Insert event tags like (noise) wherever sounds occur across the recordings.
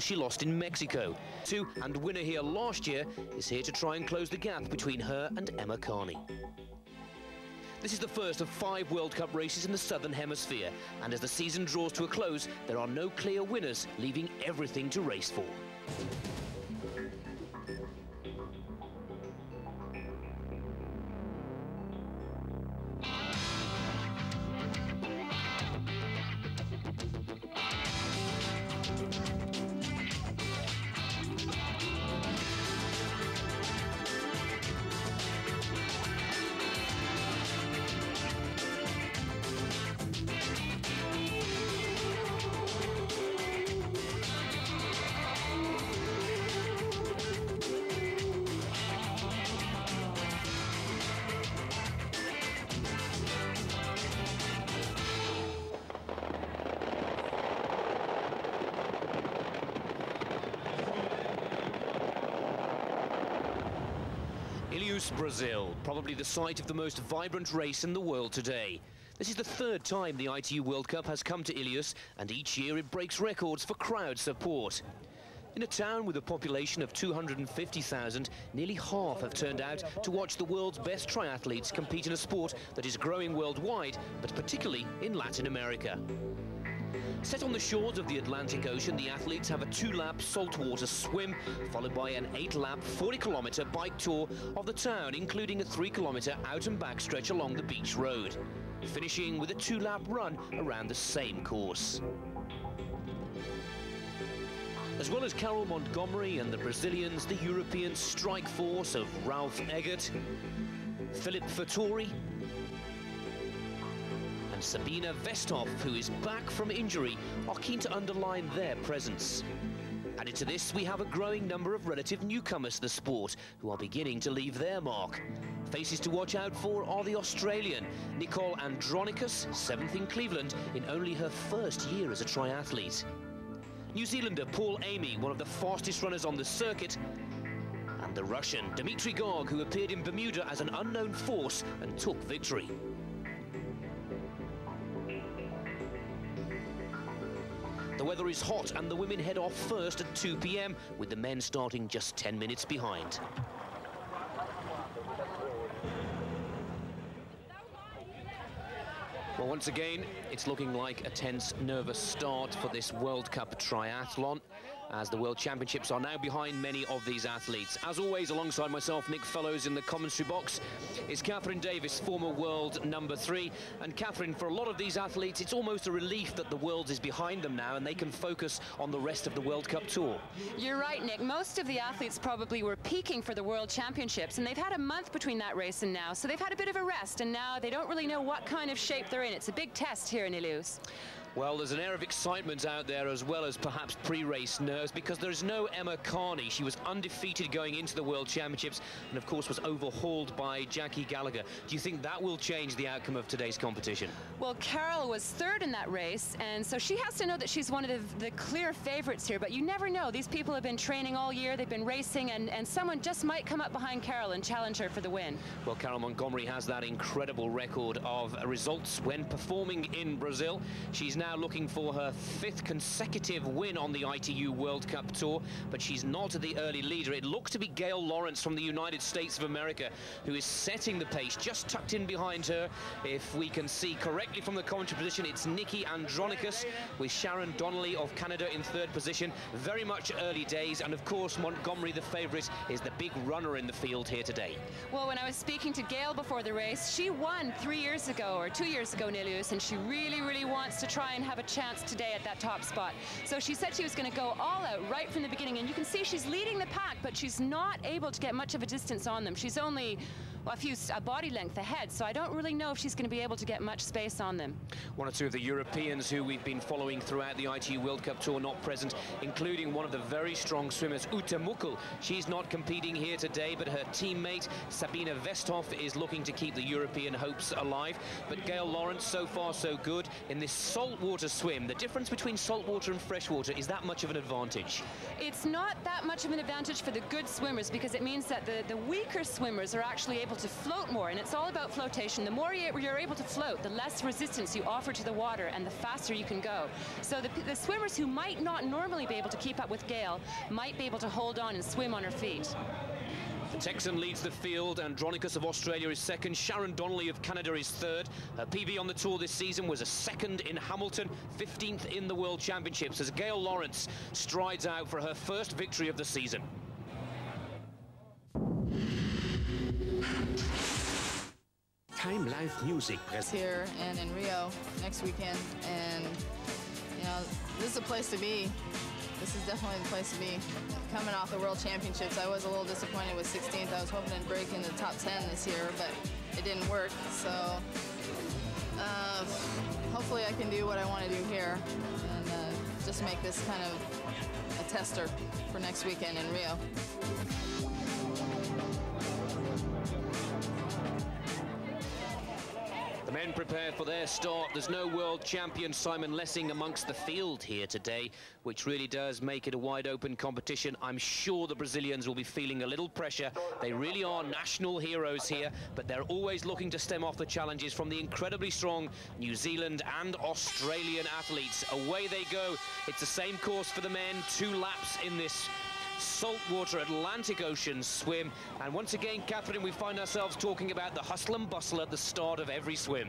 she lost in Mexico. Two and winner here last year is here to try and close the gap between her and Emma Carney. This is the first of five World Cup races in the Southern Hemisphere, and as the season draws to a close, there are no clear winners, leaving everything to race for. Brazil, probably the site of the most vibrant race in the world today. This is the third time the ITU World Cup has come to Ilhéus, and each year it breaks records for crowd support. In a town with a population of 250,000, nearly half have turned out to watch the world's best triathletes compete in a sport that is growing worldwide, but particularly in Latin America. Set on the shores of the Atlantic Ocean, the athletes have a two-lap saltwater swim, followed by an eight-lap, 40-kilometre bike tour of the town, including a three-kilometre out and back stretch along the beach road, finishing with a two-lap run around the same course. As well as Carol Montgomery and the Brazilians, the European strike force of Ralf Eggert, Philippe Fattori, and Westhoff, who is back from injury, are keen to underline their presence. Added to this, we have a growing number of relative newcomers to the sport who are beginning to leave their mark. Faces to watch out for are the Australian Nicole Andronicus, seventh in Cleveland, in only her first year as a triathlete. New Zealander Paul Amy, one of the fastest runners on the circuit, and the Russian Dmitry Gaag, who appeared in Bermuda as an unknown force and took victory. The weather is hot and the women head off first at 2 p.m., with the men starting just 10 minutes behind. Well, once again, it's looking like a tense, nervous start for this World Cup triathlon as the World Championships are now behind many of these athletes. As always, alongside myself, Nick Fellows in the commentary box, is Catherine Davis, former world number three. And Catherine, for a lot of these athletes, it's almost a relief that the world is behind them now and they can focus on the rest of the World Cup Tour. You're right, Nick. Most of the athletes probably were peaking for the World Championships, and they've had a month between that race and now, so they've had a bit of a rest, and now they don't really know what kind of shape they're in. It's a big test here in Ilhéus. Well, there's an air of excitement out there as well as perhaps pre-race nerves because there is no Emma Carney. She was undefeated going into the World Championships and, of course, was overhauled by Jackie Gallagher. Do you think that will change the outcome of today's competition? Well, Carol was third in that race, and so she has to know that she's one of the, the clear favorites here, but you never know. These people have been training all year, they've been racing, and, and someone just might come up behind Carol and challenge her for the win. Well, Carol Montgomery has that incredible record of results when performing in Brazil. She's now now looking for her fifth consecutive win on the ITU World Cup Tour, but she's not the early leader. It looks to be Gail Lawrence from the United States of America who is setting the pace, just tucked in behind her. If we can see correctly from the commentary position, it's Nikki Andronicus with Sharon Donnelly of Canada in third position. Very much early days, and of course Montgomery, the favourite, is the big runner in the field here today. Well, when I was speaking to Gail before the race, she won three years ago, or two years ago, Nilius, and she really, really wants to try and have a chance today at that top spot. So she said she was going to go all out right from the beginning, and you can see she's leading the pack, but she's not able to get much of a distance on them. She's only a few a body length ahead, so I don't really know if she's going to be able to get much space on them. One or two of the Europeans who we've been following throughout the ITU World Cup Tour not present, including one of the very strong swimmers, Ute Mückel. She's not competing here today, but her teammate, Sabina Westhoff, is looking to keep the European hopes alive. But Gail Lawrence, so far so good in this saltwater swim. The difference between saltwater and freshwater, is that much of an advantage? It's not that much of an advantage for the good swimmers because it means that the, the weaker swimmers are actually able able to float more, and it's all about flotation. The more you're able to float, the less resistance you offer to the water, and the faster you can go. So the, the swimmers who might not normally be able to keep up with Gail might be able to hold on and swim on her feet. The Texan leads the field. Andronicus of Australia is second. Sharon Donnelly of Canada is third. Her PB on the tour this season was a second in Hamilton, 15th in the World Championships as Gail Lawrence strides out for her first victory of the season. Time Life Music here and in Rio next weekend, and you know this is a place to be this is definitely the place to be. Coming off the World Championships, I was a little disappointed with 16th. I was hoping to break in the top 10 this year, but it didn't work. So uh, hopefully I can do what I want to do here and uh, just make this kind of a tester for next weekend in Rio. Men prepare for their start. There's no world champion Simon Lessing amongst the field here today, which really does make it a wide open competition. I'm sure the Brazilians will be feeling a little pressure. They really are national heroes here, but they're always looking to stem off the challenges from the incredibly strong New Zealand and Australian athletes. Away they go. It's the same course for the men, two laps in this saltwater Atlantic Ocean swim. And once again, Catherine, we find ourselves talking about the hustle and bustle at the start of every swim.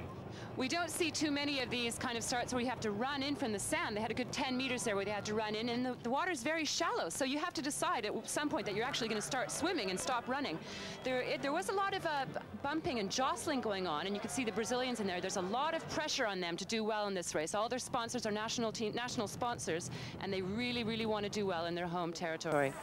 We don't see too many of these kind of starts where you have to run in from the sand. They had a good 10 meters there where they had to run in, and the, the water is very shallow, so you have to decide at some point that you're actually going to start swimming and stop running. There, it, there was a lot of uh, bumping and jostling going on, and you can see the Brazilians in there. There's a lot of pressure on them to do well in this race. All their sponsors are national team, national sponsors, and they really, really want to do well in their home territory.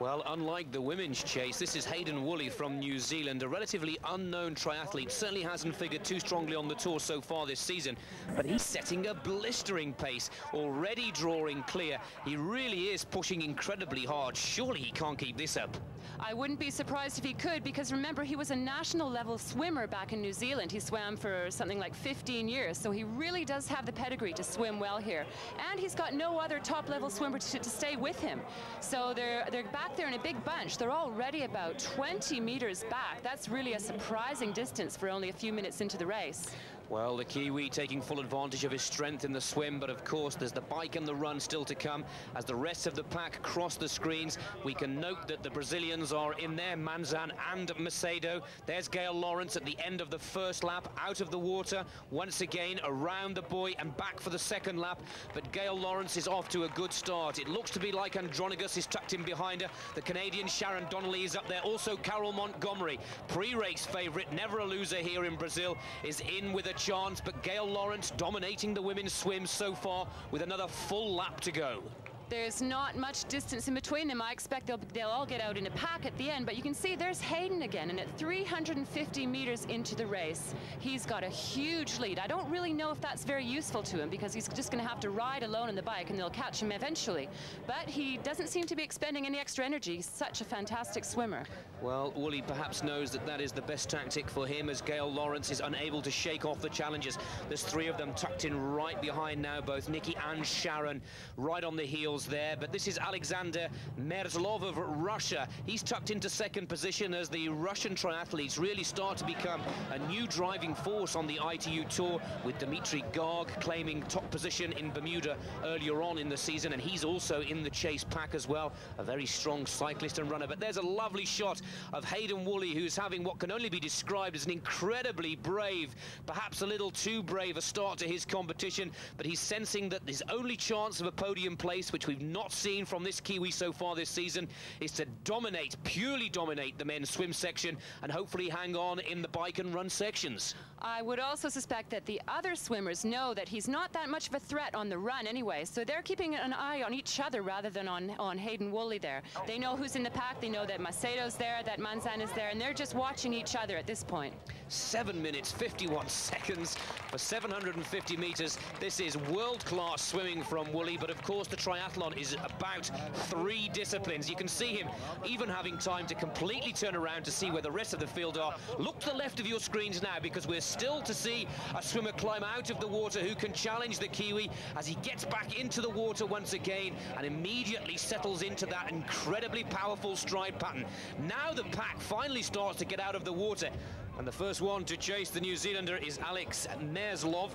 Well, unlike the women's chase, this is Hayden Woolley from New Zealand, a relatively unknown triathlete. Certainly hasn't figured too strongly on the tour so far this season, but he's setting a blistering pace, already drawing clear. He really is pushing incredibly hard. Surely he can't keep this up. I wouldn't be surprised if he could, because remember, he was a national level swimmer back in New Zealand. He swam for something like 15 years, so he really does have the pedigree to swim well here. And he's got no other top level swimmer to, to stay with him. So they're, they're back there in a big bunch. They're already about 20 meters back. That's really a surprising distance for only a few minutes into the race. Well, the Kiwi taking full advantage of his strength in the swim, but of course there's the bike and the run still to come. As the rest of the pack cross the screens, we can note that the Brazilians are in there, Manzan and Macedo. There's Gail Lawrence at the end of the first lap, out of the water, once again around the buoy and back for the second lap. But Gail Lawrence is off to a good start. It looks to be like Andronicus is tucked in behind her. The Canadian Sharon Donnelly is up there. Also Carol Montgomery, pre-race favourite, never a loser here in Brazil, is in with a chance, but Gail Lawrence dominating the women's swim so far with another full lap to go. There's not much distance in between them. I expect they'll, they'll all get out in a pack at the end, but you can see there's Hayden again, and at 350 meters into the race, he's got a huge lead. I don't really know if that's very useful to him because he's just going to have to ride alone on the bike and they'll catch him eventually. But he doesn't seem to be expending any extra energy. He's such a fantastic swimmer. Well, Woolley perhaps knows that that is the best tactic for him as Gail Lawrence is unable to shake off the challenges. There's three of them tucked in right behind now, both Nikki and Sharon, right on the heels there. But this is Alexander Merzlov of Russia. He's tucked into second position as the Russian triathletes really start to become a new driving force on the ITU Tour with Dmitry Gaag claiming top position in Bermuda earlier on in the season. And he's also in the chase pack as well. A very strong cyclist and runner. But there's a lovely shot of Hayden Woolley, who's having what can only be described as an incredibly brave, perhaps a little too brave a start to his competition. But he's sensing that his only chance of a podium place, which we've not seen from this Kiwi so far this season, is to dominate, purely dominate the men's swim section and hopefully hang on in the bike and run sections. I would also suspect that the other swimmers know that he's not that much of a threat on the run anyway, so they're keeping an eye on each other rather than on, on Hayden Woolley there. They know who's in the pack, they know that Macedo's there, that Manzan is there, and they're just watching each other at this point. 7 minutes 51 (laughs) seconds for 750 meters. This is world-class swimming from Woolley, but of course the triathlon is about three disciplines. You can see him even having time to completely turn around to see where the rest of the field are. Look to the left of your screens now because we're still to see a swimmer climb out of the water who can challenge the Kiwi as he gets back into the water once again and immediately settles into that incredibly powerful stride pattern. Now the pack finally starts to get out of the water and the first one to chase the New Zealander is Alex Merzlov.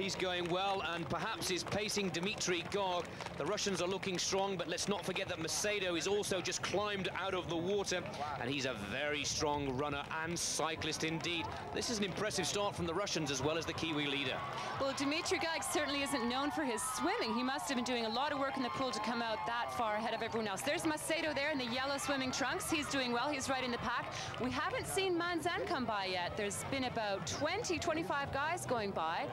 He's going well, and perhaps is pacing Dmitry Gaag. The Russians are looking strong, but let's not forget that Macedo is also just climbed out of the water, and he's a very strong runner and cyclist indeed. This is an impressive start from the Russians as well as the Kiwi leader. Well, Dmitry Gaag certainly isn't known for his swimming. He must have been doing a lot of work in the pool to come out that far ahead of everyone else. There's Macedo there in the yellow swimming trunks. He's doing well. He's right in the pack. We haven't seen Manzan come by yet. There's been about 20, 25 guys going by,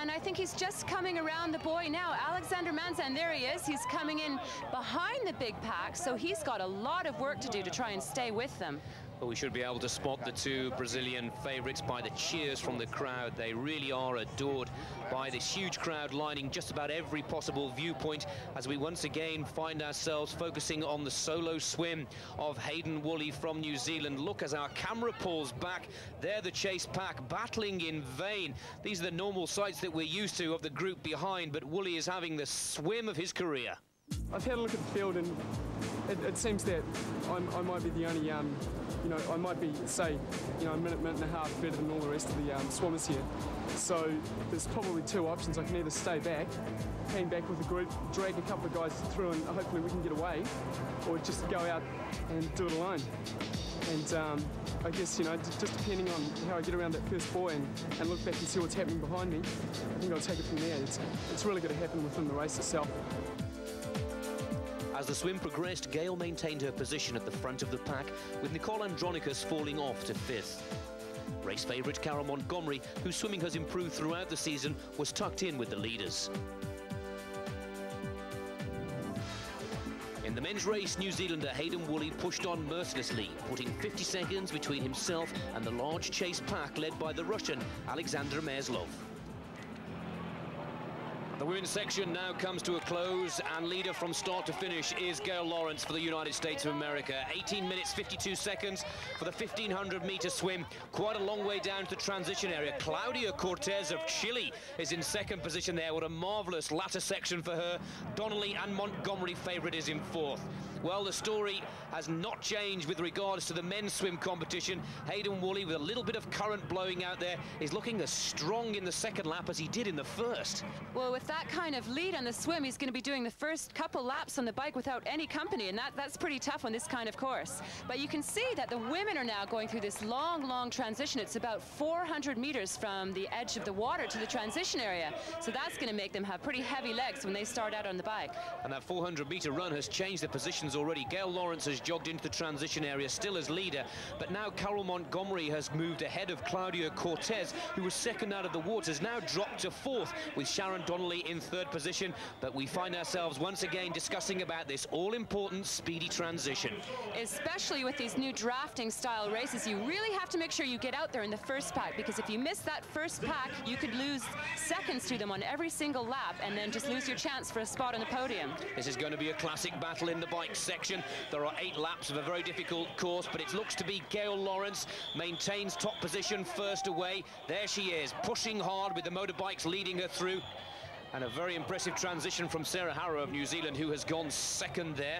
and I think he's just coming around the buoy now. Alexander Manzan, there he is. He's coming in behind the big pack, so he's got a lot of work to do to try and stay with them. But we should be able to spot the two Brazilian favourites by the cheers from the crowd. They really are adored by this huge crowd lining just about every possible viewpoint as we once again find ourselves focusing on the solo swim of Hayden Woolley from New Zealand. Look as our camera pulls back. There the chase pack battling in vain. These are the normal sights that we're used to of the group behind, but Woolley is having the swim of his career. I've had a look at the field and it, it seems that I'm, i might be the only, um, you know, I might be, say, you know, a minute, minute and a half better than all the rest of the um, swimmers here. So there's probably two options. I can either stay back, hang back with the group, drag a couple of guys through and hopefully we can get away, or just go out and do it alone. And um, I guess, you know, just depending on how I get around that first buoy and, and look back and see what's happening behind me, I think I'll take it from there. It's, it's really going to happen within the race itself. As the swim progressed, Gail maintained her position at the front of the pack, with Nicole Andronicus falling off to fifth. Race favourite Carol Montgomery, whose swimming has improved throughout the season, was tucked in with the leaders. In the men's race, New Zealander Hayden Woolley pushed on mercilessly, putting 50 seconds between himself and the large chase pack led by the Russian Alexander Merzlov. The women's section now comes to a close, and leader from start to finish is Gail Lawrence for the United States of America. 18 minutes, 52 seconds for the 1,500 meter swim. Quite a long way down to the transition area. Claudia Cortez of Chile is in second position there. What a marvelous latter section for her. Donnelly and Montgomery favorite is in fourth. Well, the story has not changed with regards to the men's swim competition. Hayden Woolley, with a little bit of current blowing out there, is looking as strong in the second lap as he did in the first. Well, with that kind of lead on the swim, he's going to be doing the first couple laps on the bike without any company, and that, that's pretty tough on this kind of course. But you can see that the women are now going through this long, long transition. It's about 400 meters from the edge of the water to the transition area. So that's going to make them have pretty heavy legs when they start out on the bike. And that 400 meter run has changed the positions already. Gail Lawrence has jogged into the transition area, still as leader, but now Carol Montgomery has moved ahead of Claudia Cortez, who was second out of the waters, now dropped to fourth, with Sharon Donnelly in third position, but we find ourselves once again discussing about this all-important speedy transition. Especially with these new drafting style races, you really have to make sure you get out there in the first pack, because if you miss that first pack, you could lose seconds to them on every single lap, and then just lose your chance for a spot on the podium. This is going to be a classic battle in the bike section. There are eight laps of a very difficult course, but it looks to be Gail Lawrence maintains top position first away. There she is, pushing hard with the motorbikes leading her through. And a very impressive transition from Sarah Harrow of New Zealand, who has gone second there.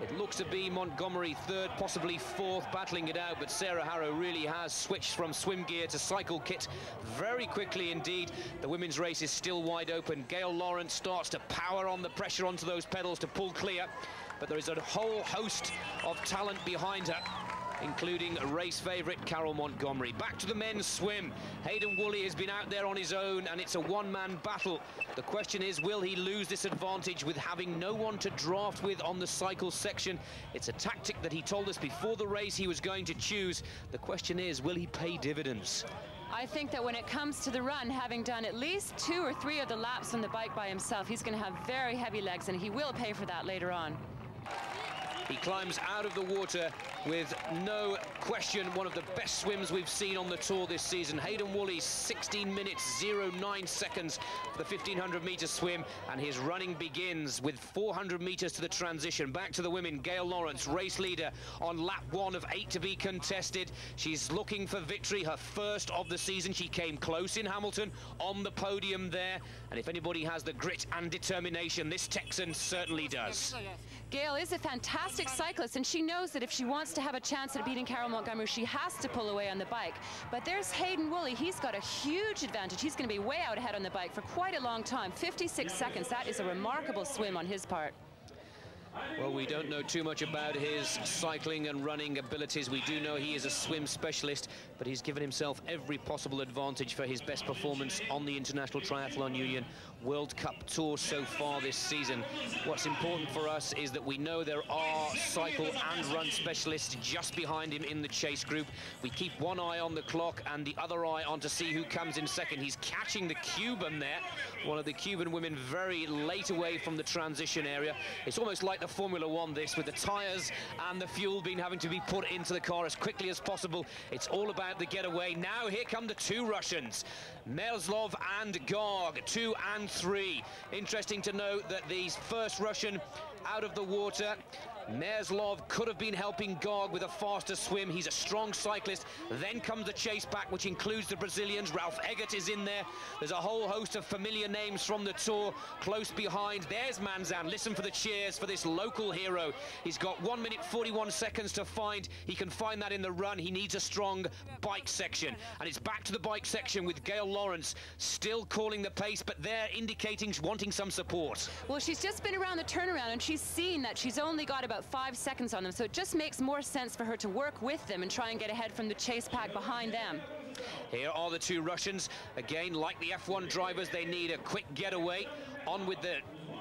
It looks to be Montgomery third, possibly fourth, battling it out, but Sarah Harrow really has switched from swim gear to cycle kit very quickly indeed. The women's race is still wide open. Gail Lawrence starts to power on the pressure onto those pedals to pull clear but there is a whole host of talent behind her including race favourite Carol Montgomery. Back to the men's swim. Hayden Woolley has been out there on his own and it's a one-man battle. The question is, will he lose this advantage with having no one to draft with on the cycle section? It's a tactic that he told us before the race he was going to choose. The question is, will he pay dividends? I think that when it comes to the run, having done at least two or three of the laps on the bike by himself, he's going to have very heavy legs, and he will pay for that later on. He climbs out of the water with no question one of the best swims we've seen on the tour this season. Hayden Woolley, 16 minutes, 09 seconds for the 1500 meter swim, and his running begins with 400 meters to the transition. Back to the women, Gail Lawrence, race leader on lap one of eight to be contested. She's looking for victory, her first of the season. She came close in Hamilton on the podium there, and if anybody has the grit and determination, this Texan certainly does. Gail is a fantastic cyclist, and she knows that if she wants to have a chance at beating Carol Montgomery, she has to pull away on the bike. But there's Hayden Woolley. He's got a huge advantage. He's going to be way out ahead on the bike for quite a long time 56 seconds. That is a remarkable swim on his part. Well, we don't know too much about his cycling and running abilities. We do know he is a swim specialist, but he's given himself every possible advantage for his best performance on the International Triathlon Union World Cup Tour so far this season. What's important for us is that we know there are cycle and run specialists just behind him in the chase group. We keep one eye on the clock and the other eye on to see who comes in second. He's catching the Cuban there, one of the Cuban women very late away from the transition area. It's almost like the Formula One this, with the tyres and the fuel being having to be put into the car as quickly as possible. It's all about the getaway. Now here come the two Russians. Merezlov and Gaag, two and three. Interesting to note that the first Russian out of the water Merezlov could have been helping Gaag with a faster swim. He's a strong cyclist. Then comes the chase back, which includes the Brazilians. Ralf Eggert is in there. There's a whole host of familiar names from the tour close behind. There's Manzan. Listen for the cheers for this local hero. He's got 1 minute 41 seconds to find. He can find that in the run. He needs a strong bike section. And it's back to the bike section with Gail Lawrence still calling the pace, but they're indicating wanting some support. Well, she's just been around the turnaround and she's seen that she's only got about about five seconds on them, so it just makes more sense for her to work with them and try and get ahead from the chase pack behind them. Here are the two Russians. Again, like the F1 drivers, they need a quick getaway. On with the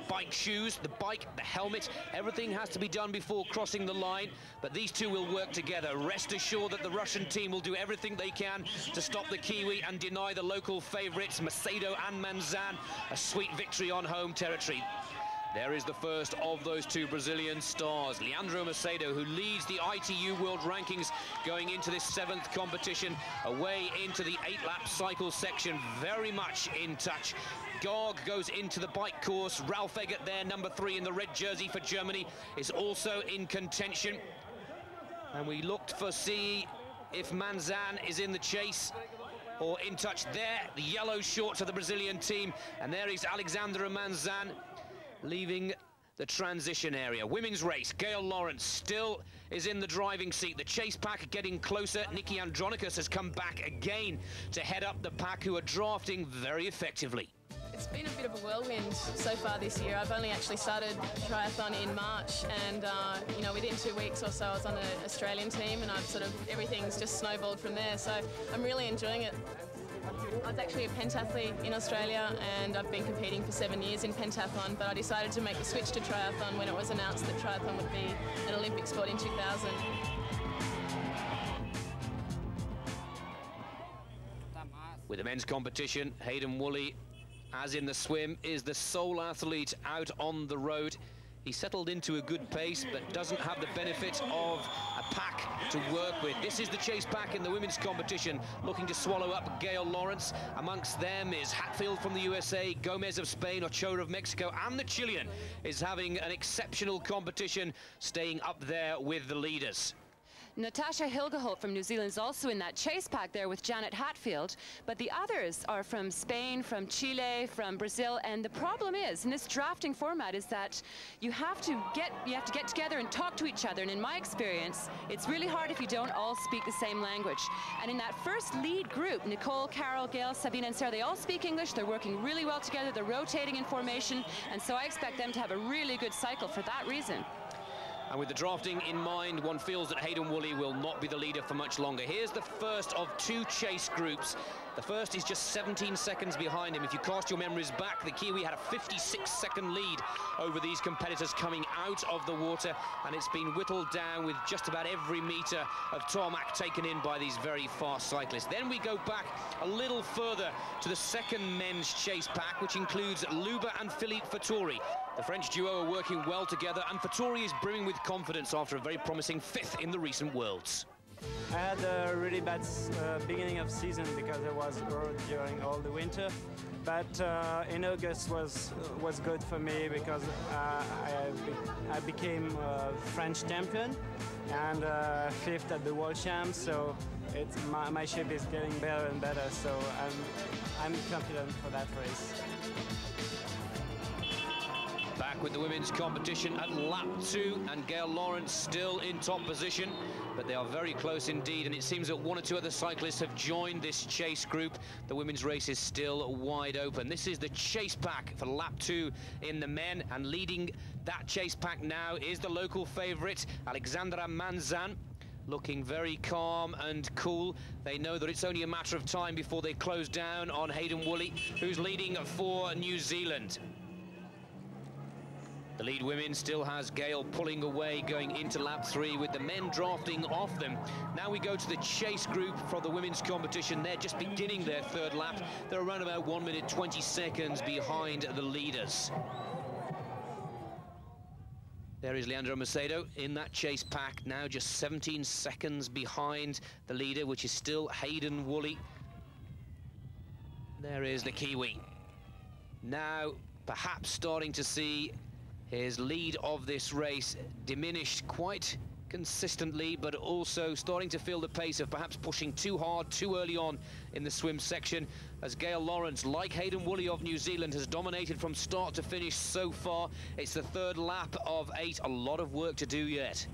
bike shoes, the bike, the helmet, everything has to be done before crossing the line, but these two will work together. Rest assured that the Russian team will do everything they can to stop the Kiwi and deny the local favourites, Macedo and Manzan, a sweet victory on home territory. There is the first of those two Brazilian stars, Leandro Macedo, who leads the ITU World Rankings going into this seventh competition, away into the eight-lap cycle section, very much in touch. Gaag goes into the bike course. Ralf Eggert there, number three in the red jersey for Germany, is also in contention. And we looked for see if Manzan is in the chase or in touch there. The yellow shorts of the Brazilian team. And there is Alexandre Manzan leaving the transition area. Women's race, Gail Lawrence still is in the driving seat. The chase pack getting closer. Nikki Andronicus has come back again to head up the pack who are drafting very effectively. It's been a bit of a whirlwind so far this year. I've only actually started triathlon in March and, uh, you know, within two weeks or so I was on the Australian team and I've sort of, everything's just snowballed from there. So I'm really enjoying it. I was actually a pentathlete in Australia and I've been competing for seven years in pentathlon, but I decided to make the switch to triathlon when it was announced that triathlon would be an Olympic sport in 2000. With the men's competition, Hayden Woolley, as in the swim, is the sole athlete out on the road. He settled into a good pace, but doesn't have the benefit of a pack to work with. This is the chase pack in the women's competition, looking to swallow up Gail Lawrence. Amongst them is Hatfield from the USA, Gomez of Spain, Ochoa of Mexico, and the Chilean is having an exceptional competition, staying up there with the leaders. Natasha Hilgeholt from New Zealand is also in that chase pack there with Janet Hatfield, but the others are from Spain, from Chile, from Brazil, and the problem is, in this drafting format, is that you have to get you have to get together and talk to each other, and in my experience, it's really hard if you don't all speak the same language. And in that first lead group, Nicole, Carol, Gail, Sabine, and Sarah, they all speak English, they're working really well together, they're rotating in formation, and so I expect them to have a really good cycle for that reason. And with the drafting in mind, one feels that Hayden Woolley will not be the leader for much longer. Here's the first of two chase groups. The first is just 17 seconds behind him. If you cast your memories back, the Kiwi had a 56-second lead over these competitors coming out of the water, and it's been whittled down with just about every metre of tarmac taken in by these very fast cyclists. Then we go back a little further to the second men's chase pack, which includes Luba and Philippe Fattori. The French duo are working well together, and Fattori is brimming with confidence after a very promising fifth in the recent Worlds. I had a really bad uh, beginning of season because I was hurt during all the winter. But uh, in August was was good for me because uh, I, be I became French champion and uh, fifth at the World Champs. So it's my, my shape is getting better and better. So I'm I'm confident for that race. Back with the women's competition at lap two, and Gail Lawrence still in top position, but they are very close indeed, and it seems that one or two other cyclists have joined this chase group. The women's race is still wide open. This is the chase pack for lap two in the men, and leading that chase pack now is the local favourite, Alexandre Manzan looking very calm and cool. They know that it's only a matter of time before they close down on Hayden Woolley, who's leading for New Zealand. The lead women still has Gail pulling away going into lap three with the men drafting off them. Now we go to the chase group for the women's competition. They're just beginning their third lap. They're around about 1 minute 20 seconds behind the leaders. There is Leandro Macedo in that chase pack, now just 17 seconds behind the leader, which is still Hayden Woolley. There is the Kiwi. Now, perhaps starting to see his lead of this race diminished quite consistently, but also starting to feel the pace of perhaps pushing too hard too early on in the swim section as Gail Lawrence, like Hayden Woolley of New Zealand, has dominated from start to finish so far. It's the third lap of eight, a lot of work to do yet.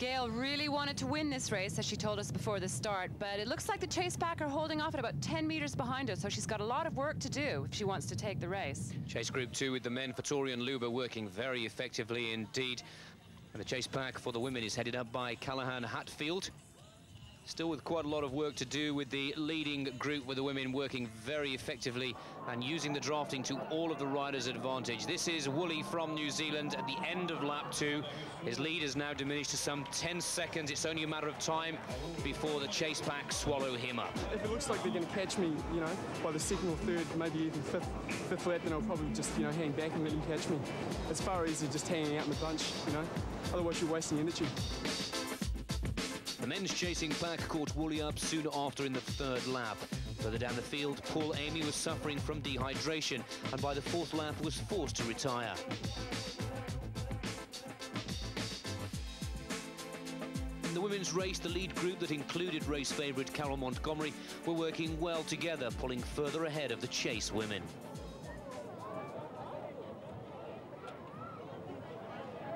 Gail really wanted to win this race, as she told us before the start, but it looks like the chase pack are holding off at about 10 metres behind her, so she's got a lot of work to do if she wants to take the race. Chase Group 2 with the men, Fattori and Luba working very effectively indeed. And the chase pack for the women is headed up by Callahan Hatfield. Still with quite a lot of work to do with the leading group with the women working very effectively and using the drafting to all of the riders' advantage. This is Woolley from New Zealand at the end of lap two. His lead has now diminished to some 10 seconds. It's only a matter of time before the chase pack swallow him up. If it looks like they're going to catch me, you know, by the second or third, maybe even fifth, fifth lap, then I'll probably just, you know, hang back and let him catch me. It's far easier just hanging out in the bunch, you know. Otherwise, you're wasting energy. The men's chasing pack caught Woolley up soon after in the third lap. Further down the field, Paul Amy was suffering from dehydration and by the fourth lap was forced to retire. In the women's race, the lead group that included race favourite Carol Montgomery were working well together, pulling further ahead of the chase women.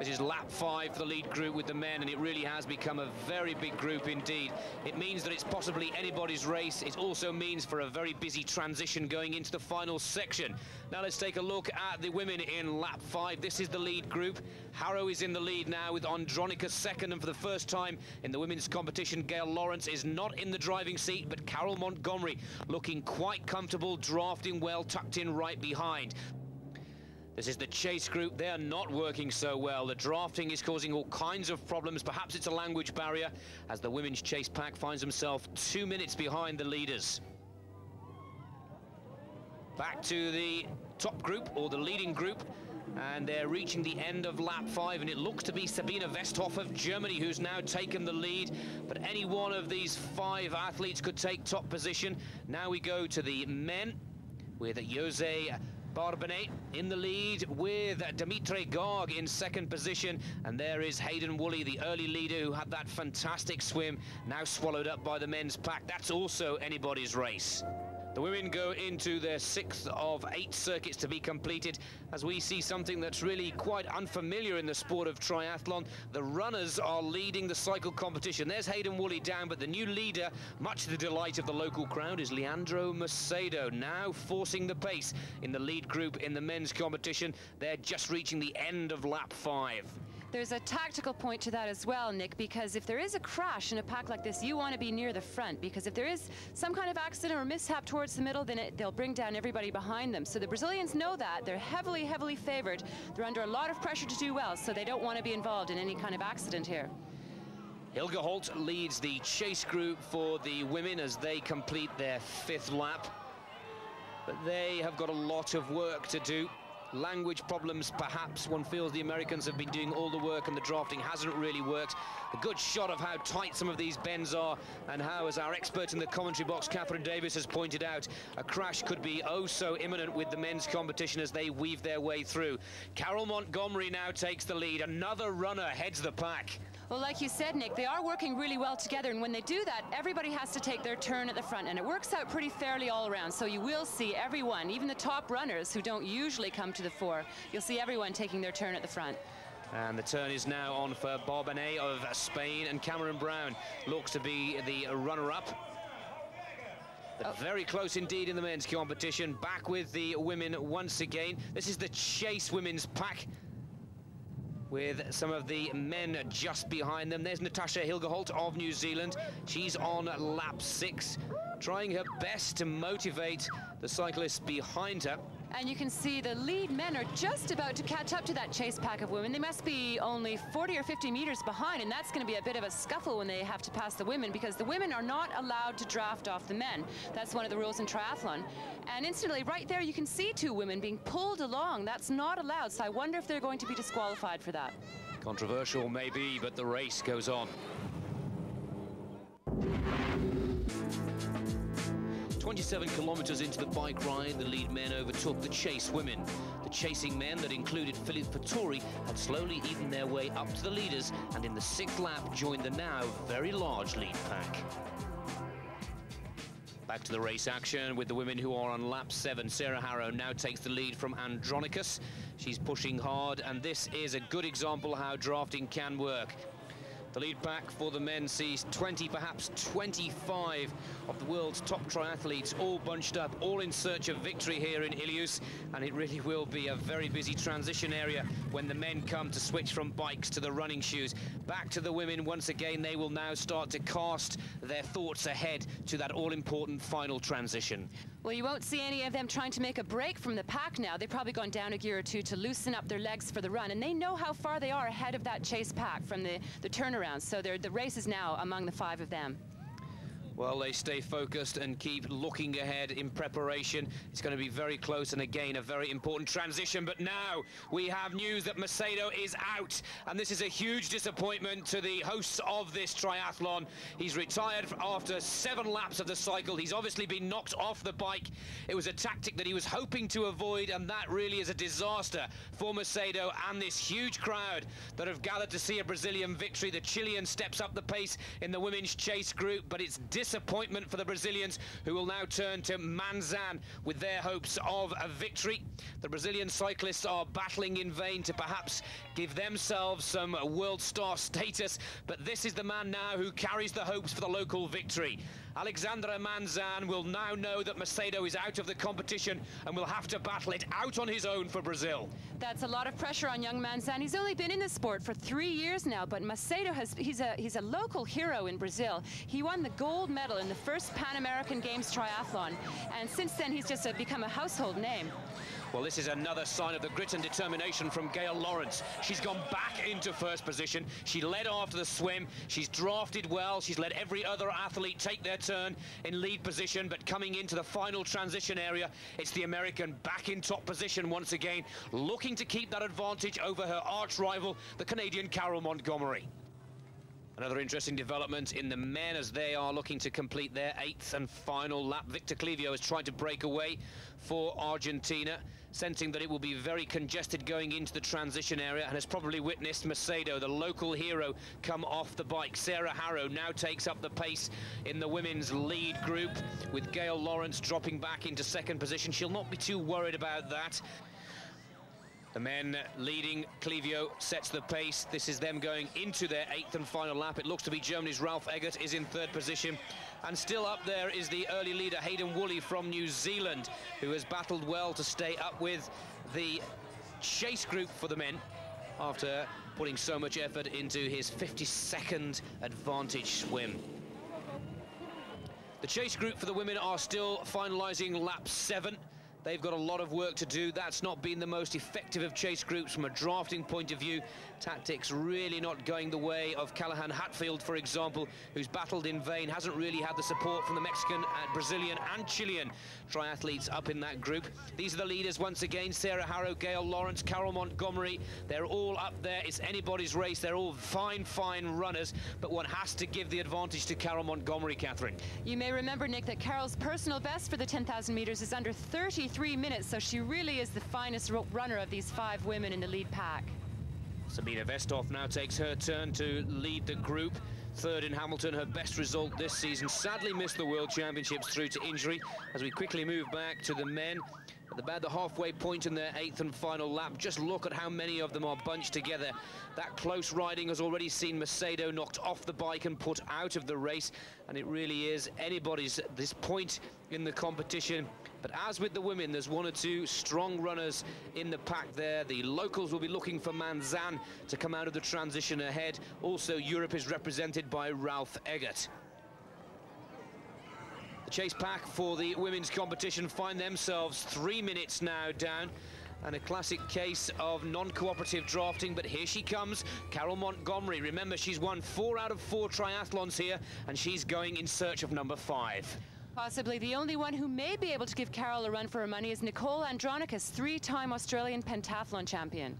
This is lap five for the lead group with the men, and it really has become a very big group indeed. It means that it's possibly anybody's race. It also means for a very busy transition going into the final section. Now let's take a look at the women in lap five. This is the lead group. Harrow is in the lead now with Andronica second, and for the first time in the women's competition, Gail Lawrence is not in the driving seat, but Carol Montgomery looking quite comfortable, drafting well, tucked in right behind. This is the chase group. They are not working so well. The drafting is causing all kinds of problems. Perhaps it's a language barrier as the women's chase pack finds himself two minutes behind the leaders. Back to the top group or the leading group and they're reaching the end of lap five and it looks to be Sabine Westhoff of Germany who's now taken the lead but any one of these five athletes could take top position now we go to the men with Jose Barbanet in the lead with Dimitri Gaag in second position. And there is Hayden Woolley, the early leader who had that fantastic swim, now swallowed up by the men's pack. That's also anybody's race. The women go into their sixth of eight circuits to be completed as we see something that's really quite unfamiliar in the sport of triathlon. The runners are leading the cycle competition. There's Hayden Woolley down, but the new leader, much to the delight of the local crowd, is Leandro Macedo, now forcing the pace in the lead group in the men's competition. They're just reaching the end of lap five. There's a tactical point to that as well, Nick, because if there is a crash in a pack like this, you want to be near the front, because if there is some kind of accident or mishap towards the middle, then it, they'll bring down everybody behind them. So the Brazilians know that. They're heavily, heavily favored. They're under a lot of pressure to do well, so they don't want to be involved in any kind of accident here. Hilge Holt leads the chase group for the women as they complete their fifth lap. But they have got a lot of work to do language problems, perhaps. One feels the Americans have been doing all the work and the drafting hasn't really worked. A good shot of how tight some of these bends are and how, as our expert in the commentary box, Catherine Davis, has pointed out, a crash could be oh so imminent with the men's competition as they weave their way through. Carol Montgomery now takes the lead. Another runner heads the pack. Well, like you said, Nick, they are working really well together, and when they do that, everybody has to take their turn at the front, and it works out pretty fairly all around. So you will see everyone, even the top runners who don't usually come to the fore, you'll see everyone taking their turn at the front. And the turn is now on for Barbanet of Spain, and Cameron Brown looks to be the runner-up. Oh. Very close indeed in the men's competition. Back with the women once again. This is the Chase women's pack with some of the men just behind them. There's Natasha Hilgerholt of New Zealand. She's on lap six, trying her best to motivate the cyclists behind her. And you can see the lead men are just about to catch up to that chase pack of women. They must be only 40 or 50 meters behind, and that's going to be a bit of a scuffle when they have to pass the women because the women are not allowed to draft off the men. That's one of the rules in triathlon. And instantly, right there, you can see two women being pulled along. That's not allowed, so I wonder if they're going to be disqualified for that. Controversial, maybe, but the race goes on. 27 kilometres into the bike ride, the lead men overtook the chase women. The chasing men that included Philippe Fattori had slowly eaten their way up to the leaders and in the sixth lap joined the now very large lead pack. Back to the race action with the women who are on lap seven. Sarah Harrow now takes the lead from Andronicus. She's pushing hard, and this is a good example how drafting can work. The lead back for the men sees 20, perhaps 25 of the world's top triathletes all bunched up, all in search of victory here in Ilhéus. And it really will be a very busy transition area when the men come to switch from bikes to the running shoes. Back to the women once again, they will now start to cast their thoughts ahead to that all-important final transition. Well, you won't see any of them trying to make a break from the pack now. They've probably gone down a gear or two to loosen up their legs for the run, and they know how far they are ahead of that chase pack from the, the turnaround. So the race is now among the five of them. Well, they stay focused and keep looking ahead in preparation. It's going to be very close and again a very important transition. But now we have news that Macedo is out. And this is a huge disappointment to the hosts of this triathlon. He's retired after seven laps of the cycle. He's obviously been knocked off the bike. It was a tactic that he was hoping to avoid. And that really is a disaster for Macedo and this huge crowd that have gathered to see a Brazilian victory. The Chilean steps up the pace in the women's chase group, but it's disappointment for the Brazilians, who will now turn to Manzan with their hopes of a victory. The Brazilian cyclists are battling in vain to perhaps give themselves some world star (laughs) status, but this is the man now who carries the hopes for the local victory. Alexandre Manzan will now know that Macedo is out of the competition and will have to battle it out on his own for Brazil. That's a lot of pressure on young Manzan. He's only been in the sport for three years now, but Macedo has he's a he's a local hero in Brazil. He won the gold medal in the first Pan American Games triathlon, and since then he's just a, become a household name. Well, this is another sign of the grit and determination from Gail Lawrence. She's gone back into first position. She led after the swim. She's drafted well. She's let every other athlete take their turn in lead position, but coming into the final transition area, it's the American back in top position once again, looking to keep that advantage over her arch rival, the Canadian Carol Montgomery. Another interesting development in the men as they are looking to complete their eighth and final lap. Victor Clivio is trying to break away for Argentina sensing that it will be very congested going into the transition area and has probably witnessed Macedo, the local hero, come off the bike. Sarah Harrow now takes up the pace in the women's lead group with Gail Lawrence dropping back into second position. She'll not be too worried about that. The men leading, Clivio sets the pace. This is them going into their eighth and final lap. It looks to be Germany's Ralf Eggert is in third position. And still up there is the early leader, Hayden Woolley from New Zealand, who has battled well to stay up with the chase group for the men after putting so much effort into his 52nd advantage swim. The chase group for the women are still finalising lap seven. They've got a lot of work to do. That's not been the most effective of chase groups from a drafting point of view. Tactics really not going the way of Callahan Hatfield, for example, who's battled in vain, hasn't really had the support from the Mexican, uh, Brazilian and Chilean triathletes up in that group. These are the leaders once again, Sarah Harrow, Gail Lawrence, Carol Montgomery. They're all up there. It's anybody's race. They're all fine, fine runners, but one has to give the advantage to Carol Montgomery, Catherine. You may remember, Nick, that Carol's personal best for the 10,000 metres is under 33 minutes, so she really is the finest runner of these five women in the lead pack. Sabina Westhoff now takes her turn to lead the group. Third in Hamilton, her best result this season. Sadly missed the World Championships through to injury. As we quickly move back to the men, at about the halfway point in their eighth and final lap, just look at how many of them are bunched together. That close riding has already seen Macedo knocked off the bike and put out of the race, and it really is anybody's this point in the competition but as with the women, there's one or two strong runners in the pack there. The locals will be looking for Manzan to come out of the transition ahead. Also, Europe is represented by Ralf Eggert. The chase pack for the women's competition find themselves three minutes now down and a classic case of non-cooperative drafting, but here she comes, Carol Montgomery. Remember, she's won four out of four triathlons here, and she's going in search of number five. Possibly the only one who may be able to give Carol a run for her money is Nicole Andronicus, three-time Australian pentathlon champion.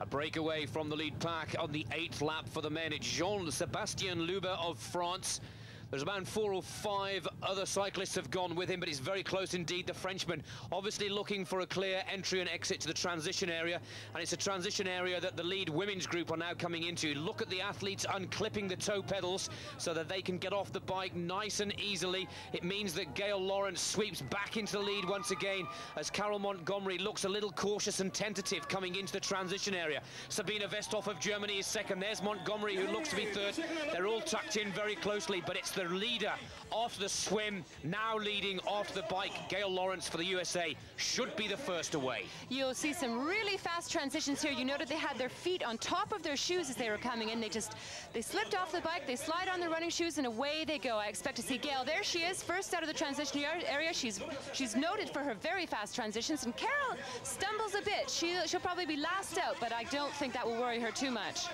A breakaway from the lead pack on the eighth lap for the men. It's Jean-Sébastien Lube of France there's about four or five other cyclists have gone with him, but he's very close indeed. The Frenchman obviously looking for a clear entry and exit to the transition area, and it's a transition area that the lead women's group are now coming into. Look at the athletes unclipping the toe pedals so that they can get off the bike nice and easily. It means that Gail Lawrence sweeps back into the lead once again as Carol Montgomery looks a little cautious and tentative coming into the transition area. Sabine Westhoff of Germany is second. There's Montgomery who looks to be third. They're all tucked in very closely, but it's the leader after the swim, now leading after the bike. Gail Lawrence for the USA should be the first away. You'll see some really fast transitions here. You noted they had their feet on top of their shoes as they were coming in. They just, they slipped off the bike, they slide on their running shoes, and away they go. I expect to see Gail. There she is, first out of the transition area. She's she's noted for her very fast transitions, and Carol stumbles a bit. She, she'll probably be last out, but I don't think that will worry her too much.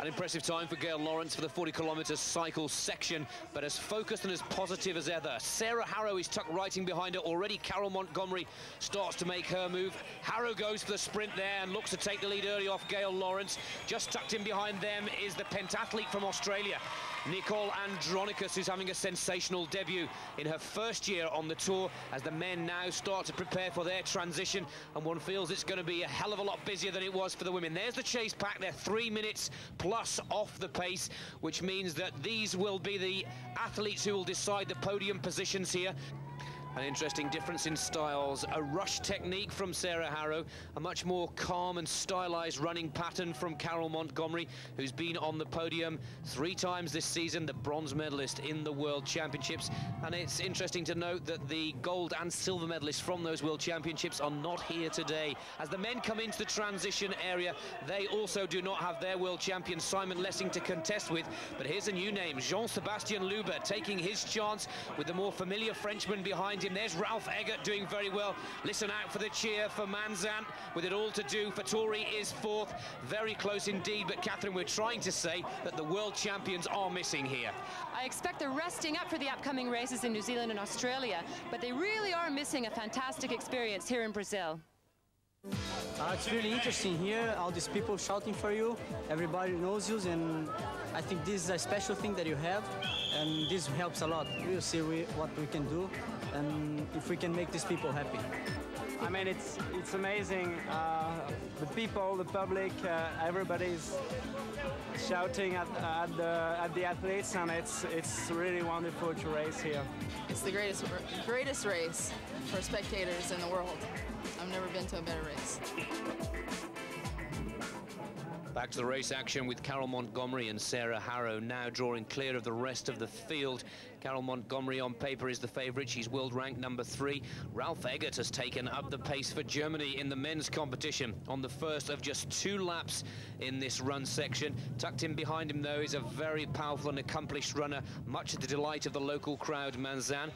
An impressive time for Gail Lawrence for the 40 kilometre cycle section, but as focused and as positive as ever. Sarah Harrow is tucked right in behind her. Already Carol Montgomery starts to make her move. Harrow goes for the sprint there and looks to take the lead early off Gail Lawrence. Just tucked in behind them is the pentathlete from Australia. Nicole Andronicus, who's having a sensational debut in her first year on the tour as the men now start to prepare for their transition and one feels it's going to be a hell of a lot busier than it was for the women. There's the chase pack. They're three minutes plus off the pace, which means that these will be the athletes who will decide the podium positions here. An interesting difference in styles. A rush technique from Sarah Harrow, a much more calm and stylized running pattern from Carol Montgomery, who's been on the podium three times this season, the bronze medalist in the World Championships. And it's interesting to note that the gold and silver medalists from those World Championships are not here today. As the men come into the transition area, they also do not have their world champion Simon Lessing to contest with. But here's a new name, Jean-Sébastien Lube, taking his chance with the more familiar Frenchman behind behind him. There's Ralf Eggert doing very well. Listen out for the cheer for Manzan with it all to do. Fattori is fourth. Very close indeed. But Catherine, we're trying to say that the world champions are missing here. I expect they're resting up for the upcoming races in New Zealand and Australia, but they really are missing a fantastic experience here in Brazil. Uh, it's really interesting here, all these people shouting for you, everybody knows you, and I think this is a special thing that you have, and this helps a lot. We'll see we, what we can do, and if we can make these people happy. I mean, it's it's amazing. Uh, the people, the public, uh, everybody's shouting at, at, the at the athletes, and it's it's really wonderful to race here. It's the greatest greatest race for spectators in the world. I've never been to a better race. Back to the race action with Carol Montgomery and Sarah Harrow now drawing clear of the rest of the field. Carol Montgomery on paper is the favourite. She's world ranked number three. Ralf Eggert has taken up the pace for Germany in the men's competition on the first of just two laps in this run section. Tucked in behind him, though, is a very powerful and accomplished runner, much to the delight of the local crowd, Manzan.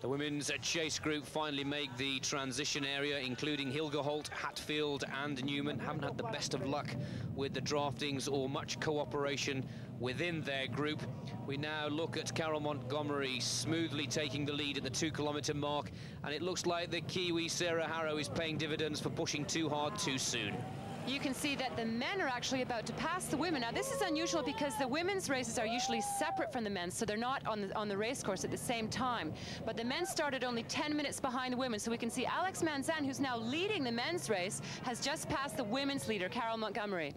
The women's chase group finally make the transition area, including Hilgerholt, Hatfield and Newman. Haven't had the best of luck with the draftings or much cooperation within their group. We now look at Carol Montgomery smoothly taking the lead at the two kilometre mark, and it looks like the Kiwi Sarah Harrow is paying dividends for pushing too hard too soon you can see that the men are actually about to pass the women. Now, this is unusual because the women's races are usually separate from the men's, so they're not on the, on the race course at the same time. But the men started only 10 minutes behind the women, so we can see Alex Manzan, who's now leading the men's race, has just passed the women's leader, Carol Montgomery.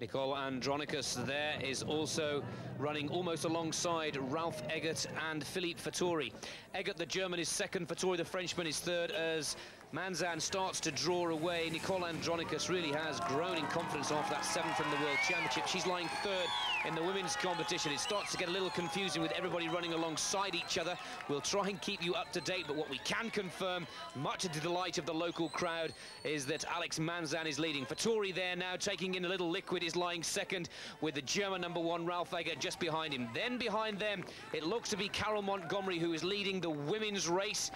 Nicole Andronicus there is also running almost alongside Ralf Eggert and Philippe Fattori. Eggert, the German, is second. Fattori, the Frenchman, is third as Manzan starts to draw away. Nicole Andronicus really has grown in confidence after that seventh from the World Championship. She's lying third in the women's competition. It starts to get a little confusing with everybody running alongside each other. We'll try and keep you up to date, but what we can confirm, much to the delight of the local crowd, is that Alex Manzan is leading. Fattori there now, taking in a little liquid, is lying second with the German number one, Ralf Eggert, just behind him. Then behind them, it looks to be Carol Montgomery, who is leading the women's race.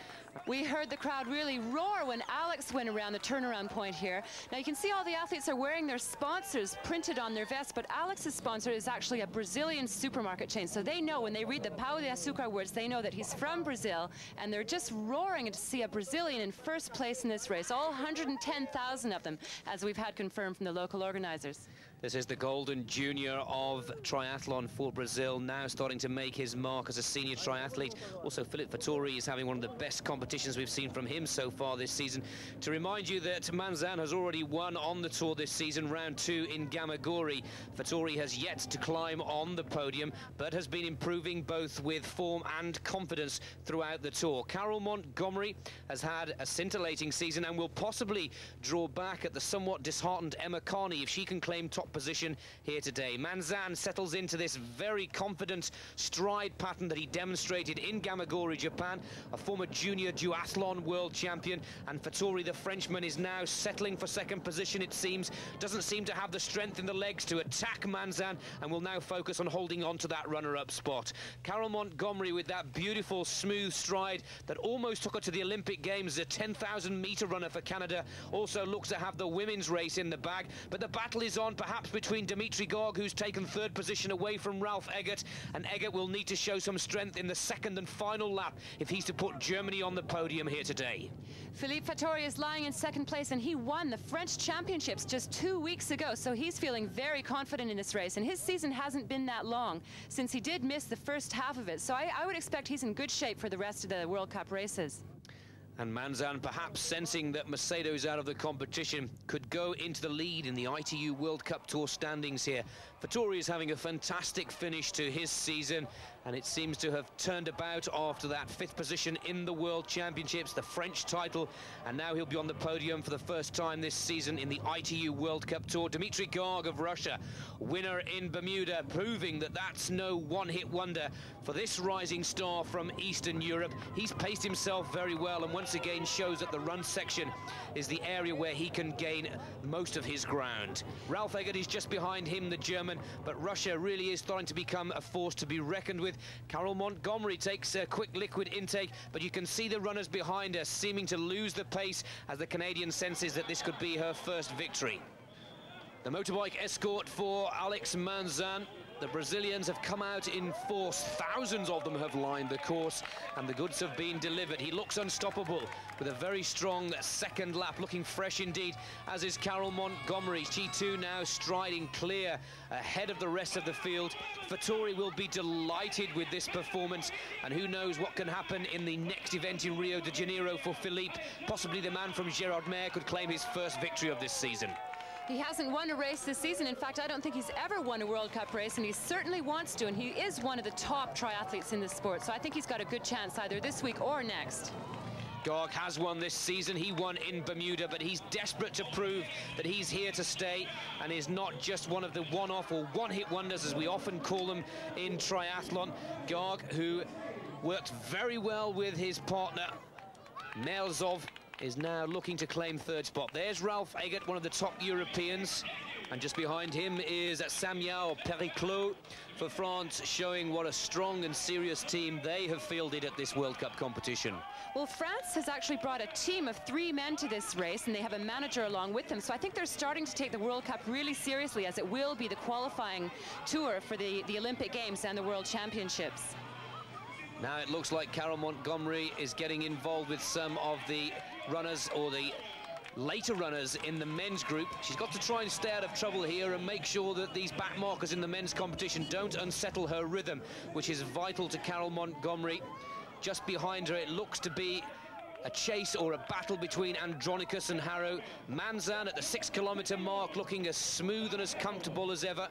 We heard the crowd really roar when Alex went around the turnaround point here. Now you can see all the athletes are wearing their sponsors printed on their vests, but Alex's sponsor is actually a Brazilian supermarket chain. So they know when they read the Pão de Açúcar words, they know that he's from Brazil, and they're just roaring to see a Brazilian in first place in this race. All 110,000 of them, as we've had confirmed from the local organizers. This is the golden junior of triathlon for Brazil, now starting to make his mark as a senior triathlete. Also, Philippe Fattori is having one of the best competitions we've seen from him so far this season. To remind you that Manzan has already won on the tour this season, round two in Gamagori. Fattori has yet to climb on the podium, but has been improving both with form and confidence throughout the tour. Carol Montgomery has had a scintillating season and will possibly draw back at the somewhat disheartened Emma Carney if she can claim top position here today. Manzan settles into this very confident stride pattern that he demonstrated in Gamagori, Japan, a former junior duathlon world champion, and Fattori, the Frenchman, is now settling for second position, it seems. Doesn't seem to have the strength in the legs to attack Manzan, and will now focus on holding on to that runner-up spot. Carol Montgomery with that beautiful, smooth stride that almost took her to the Olympic Games, a 10,000 metre runner for Canada, also looks to have the women's race in the bag, but the battle is on, perhaps perhaps between Dmitry Gaag, who's taken third position away from Ralf Eggert, and Eggert will need to show some strength in the second and final lap if he's to put Germany on the podium here today. Philippe Fattori is lying in second place, and he won the French Championships just two weeks ago, so he's feeling very confident in this race, and his season hasn't been that long since he did miss the first half of it, so I, I would expect he's in good shape for the rest of the World Cup races. And Manzan, perhaps sensing that Macedo's out of the competition, could go into the lead in the ITU World Cup Tour standings here. Fattori is having a fantastic finish to his season, and it seems to have turned about after that fifth position in the World Championships, the French title, and now he'll be on the podium for the first time this season in the ITU World Cup Tour. Dmitry Gaag of Russia, winner in Bermuda, proving that that's no one-hit wonder for this rising star from Eastern Europe. He's paced himself very well and once again shows that the run section is the area where he can gain most of his ground. Ralf Eggert is just behind him, the German, but Russia really is starting to become a force to be reckoned with. Carol Montgomery takes a quick liquid intake, but you can see the runners behind her seeming to lose the pace as the Canadian senses that this could be her first victory. The motorbike escort for Alex Manzan the Brazilians have come out in force. Thousands of them have lined the course, and the goods have been delivered. He looks unstoppable with a very strong second lap, looking fresh indeed, as is Carol Montgomery. She too now striding clear ahead of the rest of the field. Fattori will be delighted with this performance, and who knows what can happen in the next event in Rio de Janeiro for Philippe. Possibly the man from Gerard Gérardmer could claim his first victory of this season. He hasn't won a race this season. In fact, I don't think he's ever won a World Cup race, and he certainly wants to, and he is one of the top triathletes in the sport, so I think he's got a good chance either this week or next. Gaag has won this season. He won in Bermuda, but he's desperate to prove that he's here to stay and is not just one of the one-off or one-hit wonders, as we often call them in triathlon. Gaag, who worked very well with his partner, Merzlov, is now looking to claim third spot. There's Ralf Eggert, one of the top Europeans. And just behind him is Samuel Periclot for France, showing what a strong and serious team they have fielded at this World Cup competition. Well, France has actually brought a team of three men to this race, and they have a manager along with them. So I think they're starting to take the World Cup really seriously, as it will be the qualifying tour for the, the Olympic Games and the World Championships. Now it looks like Carol Montgomery is getting involved with some of the runners or the later runners in the men's group. She's got to try and stay out of trouble here and make sure that these back markers in the men's competition don't unsettle her rhythm, which is vital to Carol Montgomery. Just behind her, it looks to be a chase or a battle between Andronicus and Harrow. Manzan at the six kilometre mark looking as smooth and as comfortable as ever.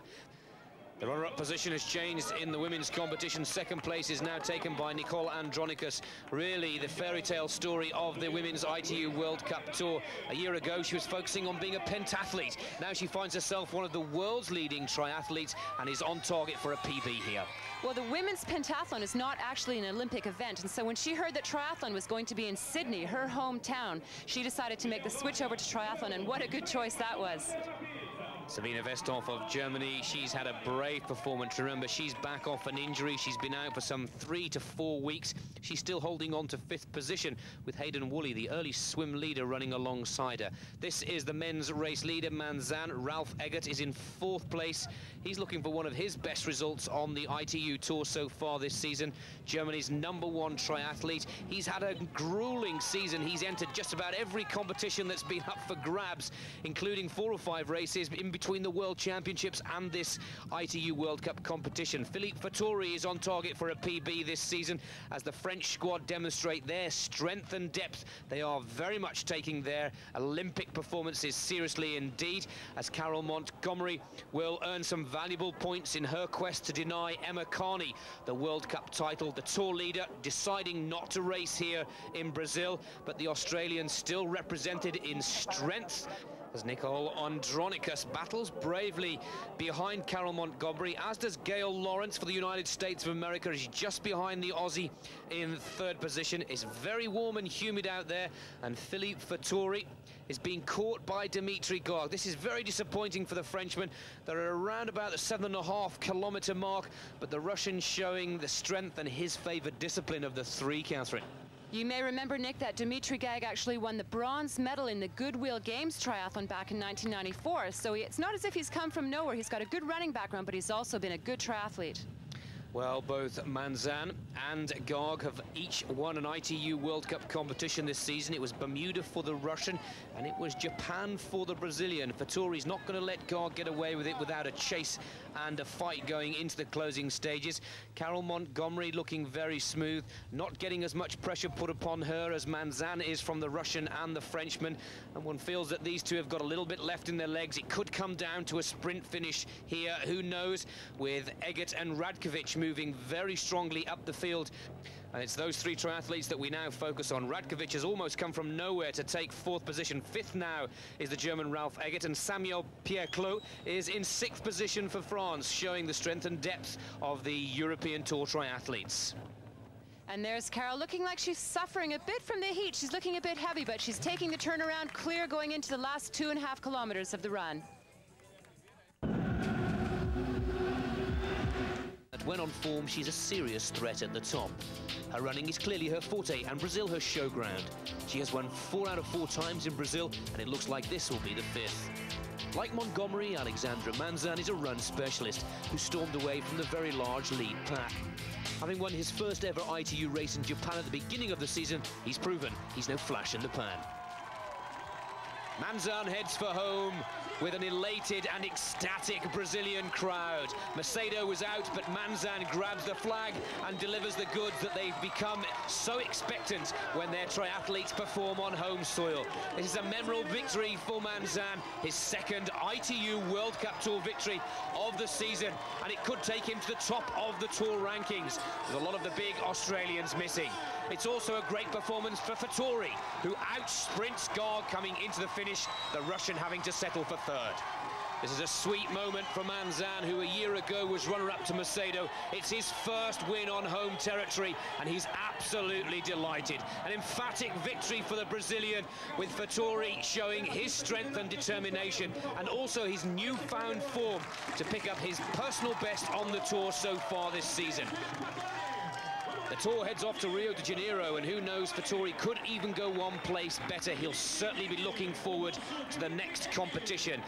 The runner-up position has changed in the women's competition. Second place is now taken by Nicole Andronicus. Really the fairy tale story of the Women's ITU World Cup Tour. A year ago, she was focusing on being a pentathlete. Now she finds herself one of the world's leading triathletes and is on target for a PB here. Well, the women's pentathlon is not actually an Olympic event, and so when she heard that triathlon was going to be in Sydney, her hometown, she decided to make the switch over to triathlon, and what a good choice that was. Sabine Westhoff of Germany, she's had a brave performance. Remember, she's back off an injury. She's been out for some three to four weeks. She's still holding on to fifth position with Hayden Woolley, the early swim leader, running alongside her. This is the men's race leader, Manzan. Ralf Eggert is in fourth place. He's looking for one of his best results on the ITU Tour so far this season. Germany's number one triathlete. He's had a grueling season. He's entered just about every competition that's been up for grabs, including four or five races in between the World Championships and this ITU World Cup competition. Philippe Fattori is on target for a PB this season as the French squad demonstrate their strength and depth. They are very much taking their Olympic performances seriously indeed as Carol Montgomery will earn some valuable points in her quest to deny Emma Carney the World Cup title. The tour leader deciding not to race here in Brazil, but the Australians still represented in strength as Nicole Andronicus battles bravely behind Carol Montgomery, as does Gail Lawrence for the United States of America. She's just behind the Aussie in third position. It's very warm and humid out there, and Philippe Fattori is being caught by Dmitry Gaag. This is very disappointing for the Frenchman. They're around about the seven and a half kilometre mark, but the Russian showing the strength and his favoured discipline of the three, Catherine. You may remember, Nick, that Dmitry Gaag actually won the bronze medal in the Goodwill Games triathlon back in 1994. So it's not as if he's come from nowhere. He's got a good running background, but he's also been a good triathlete. Well, both Manzan and Gaag have each won an ITU World Cup competition this season. It was Bermuda for the Russian, and it was Japan for the Brazilian. Fattori's not going to let Gaag get away with it without a chase and a fight going into the closing stages. Carol Montgomery looking very smooth, not getting as much pressure put upon her as Manzan is from the Russian and the Frenchman. And one feels that these two have got a little bit left in their legs. It could come down to a sprint finish here, who knows, with Eggert and Radkovic moving very strongly up the field. And it's those three triathletes that we now focus on. Radkovic has almost come from nowhere to take fourth position. Fifth now is the German Ralf Eggert, and Samuel Pierre-Clos is in sixth position for France, showing the strength and depth of the European Tour triathletes. And there's Carol looking like she's suffering a bit from the heat. She's looking a bit heavy, but she's taking the turnaround clear going into the last two and a half kilometers of the run. When on form, she's a serious threat at the top. Her running is clearly her forte and Brazil her showground. She has won four out of four times in Brazil and it looks like this will be the fifth. Like Montgomery, Alexandre Manzan is a run specialist who stormed away from the very large lead pack. Having won his first ever ITU race in Japan at the beginning of the season, he's proven he's no flash in the pan. Manzan heads for home with an elated and ecstatic Brazilian crowd. Macedo was out, but Manzan grabs the flag and delivers the goods that they've become so expectant when their triathletes perform on home soil. This is a memorable victory for Manzan, his second ITU World Cup Tour victory of the season, and it could take him to the top of the Tour rankings, with a lot of the big Australians missing. It's also a great performance for Fattori, who outsprints Gaag coming into the finish, the Russian having to settle for third. This is a sweet moment for Manzan, who a year ago was runner-up to Macedo. It's his first win on home territory, and he's absolutely delighted. An emphatic victory for the Brazilian, with Fattori showing his strength and determination, and also his newfound form to pick up his personal best on the tour so far this season. The tour heads off to Rio de Janeiro, and who knows, Fattori could even go one place better. He'll certainly be looking forward to the next competition.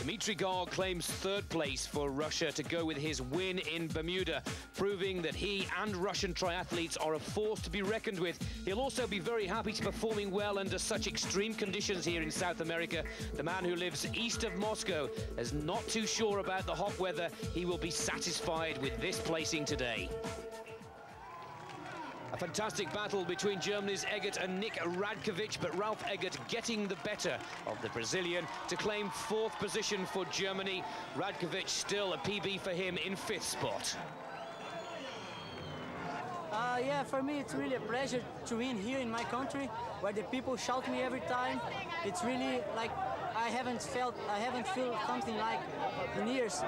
Dmitry Gaag claims third place for Russia to go with his win in Bermuda, proving that he and Russian triathletes are a force to be reckoned with. He'll also be very happy to performing well under such extreme conditions here in South America. The man who lives east of Moscow is not too sure about the hot weather. He will be satisfied with this placing today. A fantastic battle between Germany's Eggert and Nick Radkovic, but Ralf Eggert getting the better of the Brazilian to claim fourth position for Germany. Radkovic still a PB for him in fifth spot. Uh, yeah, for me it's really a pleasure to win here in my country, where the people shout me every time. It's really like I haven't felt, I haven't felt something like in years.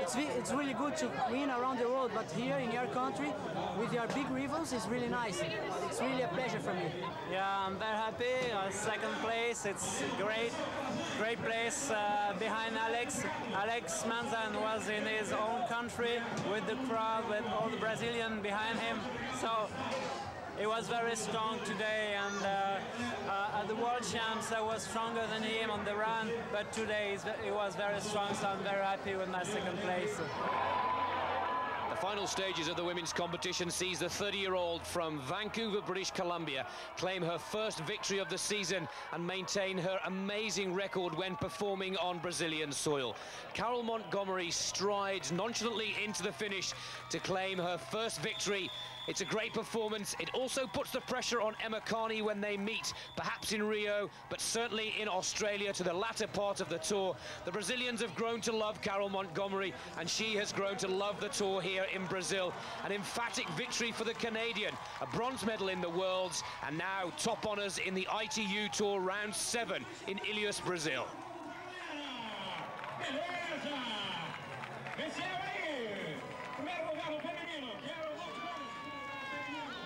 It's, it's really good to win around the world, but here in your country, with your big rivals, it's really nice. It's really a pleasure for me. Yeah, I'm very happy. Uh, second place, it's great, great place uh, behind Alex. Alex Manzan was in his own country with the crowd, with all the Brazilians behind him. So he was very strong today and uh, uh, at the World Champs I was stronger than him on the run but today he was very strong so I'm very happy with my second place. The final stages of the women's competition sees the 30-year-old from Vancouver, British Columbia claim her first victory of the season and maintain her amazing record when performing on Brazilian soil. Carol Montgomery strides nonchalantly into the finish to claim her first victory it's a great performance. It also puts the pressure on Emma Carney when they meet, perhaps in Rio, but certainly in Australia to the latter part of the tour. The Brazilians have grown to love Carol Montgomery, and she has grown to love the tour here in Brazil. An emphatic victory for the Canadian, a bronze medal in the Worlds, and now top honours in the ITU Tour Round 7 in Ilhéus, Brazil.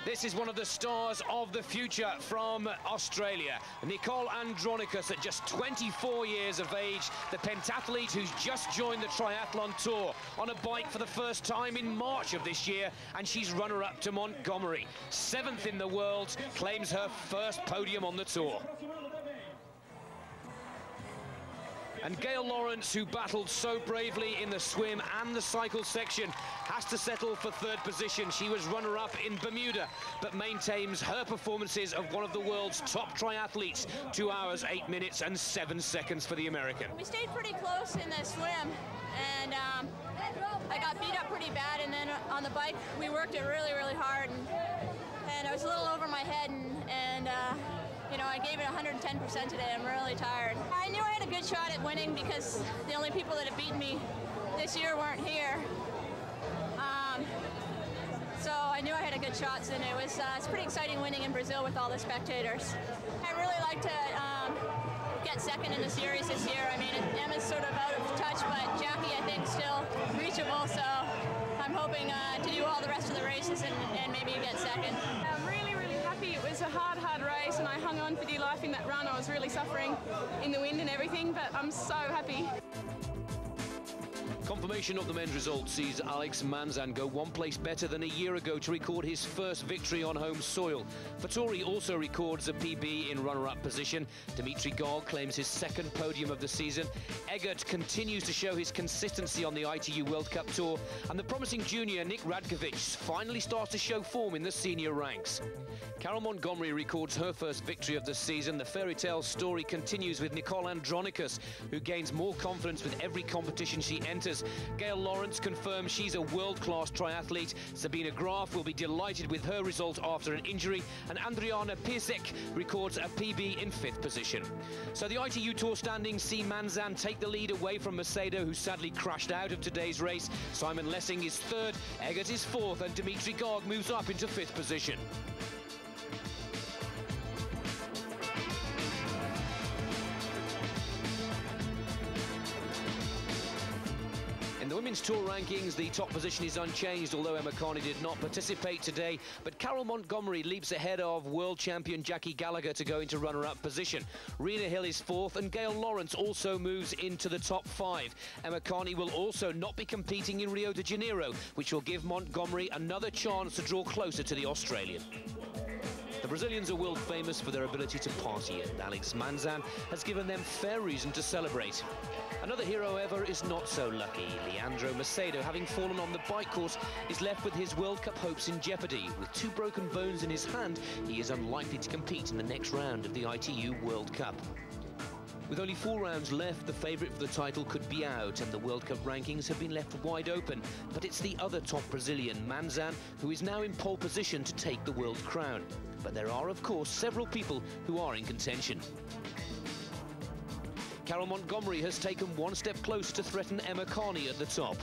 This is one of the stars of the future from Australia. Nicole Andronicus at just 24 years of age, the pentathlete who's just joined the triathlon tour on a bike for the first time in March of this year, and she's runner-up to Montgomery. Seventh in the world, claims her first podium on the tour. And Gail Lawrence, who battled so bravely in the swim and the cycle section, has to settle for third position. She was runner-up in Bermuda, but maintains her performances of one of the world's top triathletes. Two hours, eight minutes, and seven seconds for the American. We stayed pretty close in the swim, and um, I got beat up pretty bad, and then on the bike, we worked it really, really hard, and, and I was a little over my head, and, I gave it 110% today. I'm really tired. I knew I had a good shot at winning because the only people that have beaten me this year weren't here. Um, so I knew I had a good shot, and it was uh, it's pretty exciting winning in Brazil with all the spectators. I really like to um, get second in the series this year. I mean, Emma's sort of out of touch, but Jackie, I think, still reachable. So I'm hoping uh, to do all the rest of the races and, and maybe get second. I'm was a hard, hard race, and I hung on for dear life in that run. I was really suffering in the wind and everything, but I'm so happy. Confirmation of the men's result sees Alex Manzan go one place better than a year ago to record his first victory on home soil. Fattori also records a PB in runner-up position. Dmitry Gaag claims his second podium of the season. Eggert continues to show his consistency on the ITU World Cup Tour. And the promising junior Nick Radkovic finally starts to show form in the senior ranks. Carol Montgomery records her first victory of the season. The fairy tale story continues with Nicole Andronicus, who gains more confidence with every competition she enters. Gail Lawrence confirms she's a world-class triathlete. Sabina Graf will be delighted with her result after an injury. And Andriana Piasek records a PB in fifth position. So the ITU Tour standings see Manzan take the lead away from Macedo, who sadly crashed out of today's race. Simon Lessing is third, Eggert is fourth, and Dmitry Gaag moves up into fifth position. Women's tour rankings, the top position is unchanged, although Emma Carney did not participate today. But Carol Montgomery leaps ahead of world champion Jackie Gallagher to go into runner-up position. Rena Hill is fourth, and Gail Lawrence also moves into the top five. Emma Carney will also not be competing in Rio de Janeiro, which will give Montgomery another chance to draw closer to the Australian. The Brazilians are world famous for their ability to party, and Alex Manzan has given them fair reason to celebrate. Another hero ever is not so lucky. Leandro Macedo, having fallen on the bike course, is left with his World Cup hopes in jeopardy. With two broken bones in his hand, he is unlikely to compete in the next round of the ITU World Cup. With only four rounds left, the favourite for the title could be out, and the World Cup rankings have been left wide open. But it's the other top Brazilian, Manzan, who is now in pole position to take the world crown. But there are, of course, several people who are in contention. Carol Montgomery has taken one step closer to threaten Emma Carney at the top.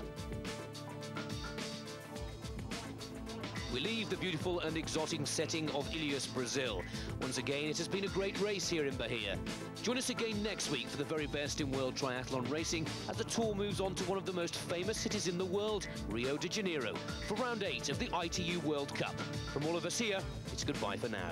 We leave the beautiful and exotic setting of Ilhéus, Brazil. Once again, it has been a great race here in Bahia. Join us again next week for the very best in world triathlon racing as the tour moves on to one of the most famous cities in the world, Rio de Janeiro, for round eight of the ITU World Cup. From all of us here, it's goodbye for now.